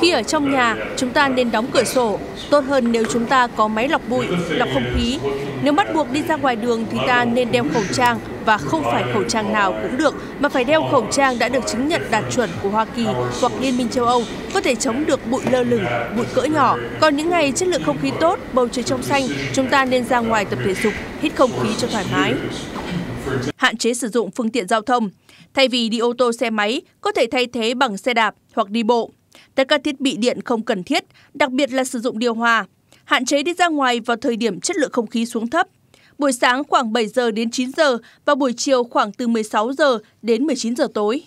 Khi ở trong nhà, chúng ta nên đóng cửa sổ. Tốt hơn nếu chúng ta có máy lọc bụi, lọc không khí. Nếu bắt buộc đi ra ngoài đường thì ta nên đeo khẩu trang và không phải khẩu trang nào cũng được mà phải đeo khẩu trang đã được chứng nhận đạt chuẩn của Hoa Kỳ hoặc Liên minh châu Âu có thể chống được bụi lơ lửng, bụi cỡ nhỏ. Còn những ngày chất lượng không khí tốt, bầu trời trong xanh, chúng ta nên ra ngoài tập thể dục, hít không khí cho thoải mái. Hạn chế sử dụng phương tiện giao thông. Thay vì đi ô tô xe máy, có thể thay thế bằng xe đạp hoặc đi bộ. Tất các thiết bị điện không cần thiết, đặc biệt là sử dụng điều hòa. Hạn chế đi ra ngoài vào thời điểm chất lượng không khí xuống thấp. Buổi sáng khoảng 7 giờ đến 9 giờ và buổi chiều khoảng từ 16 giờ đến 19 giờ tối.